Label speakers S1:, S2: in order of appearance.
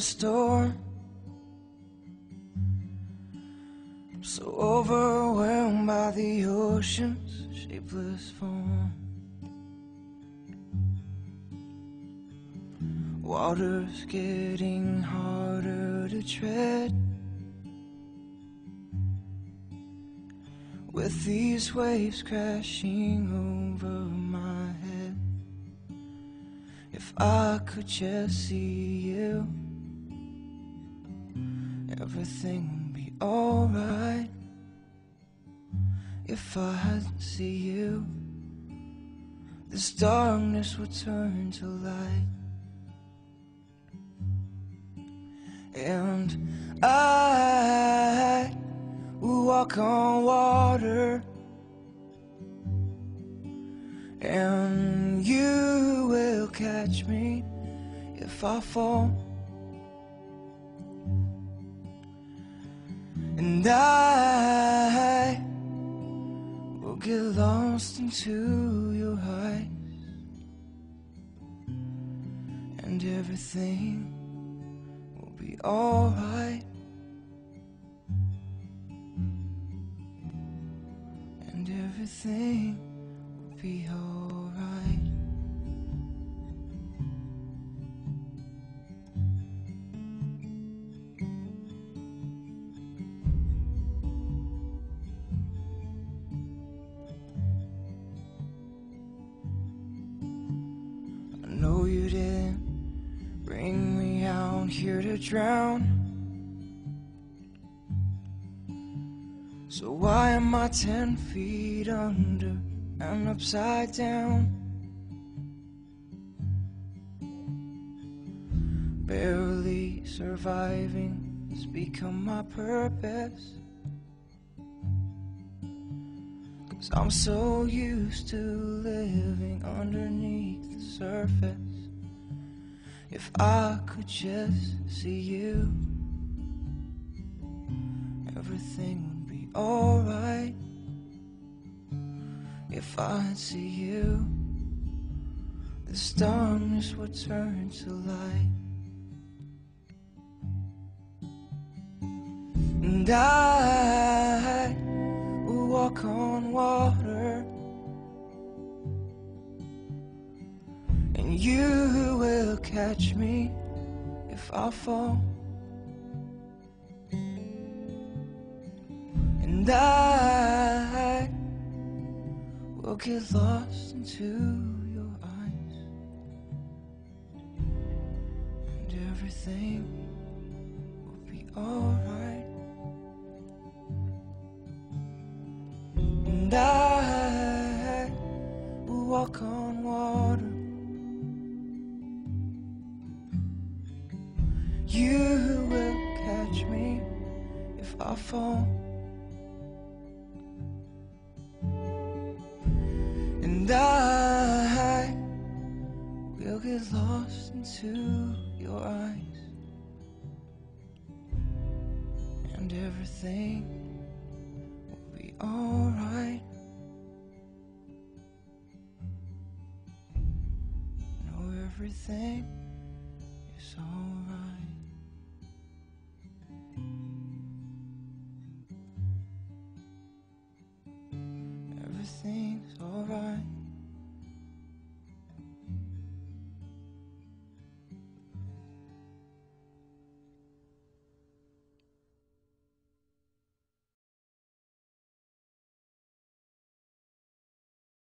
S1: storm. So overwhelmed by the ocean's shapeless form. Water's getting harder to tread. With these waves crashing over my head. If I could just see you, everything would be alright. If I hadn't see you, this darkness would turn to light. And I will walk on water, and you will catch me if I fall. And I will get lost into your eyes, and everything will be alright. And everything will be alright. To drown. So why am I ten feet under and upside down? Barely surviving has become my purpose. Cause I'm so used to living underneath the surface. If I could just see you, everything would be alright. If I see you, this darkness would turn to light. And I will walk on water, you will catch me if I fall. And I will get lost into your eyes, and everything will be alright. And I will walk on water. You will catch me if I fall. And I will get lost into your eyes. And everything will be alright. Know everything is alright.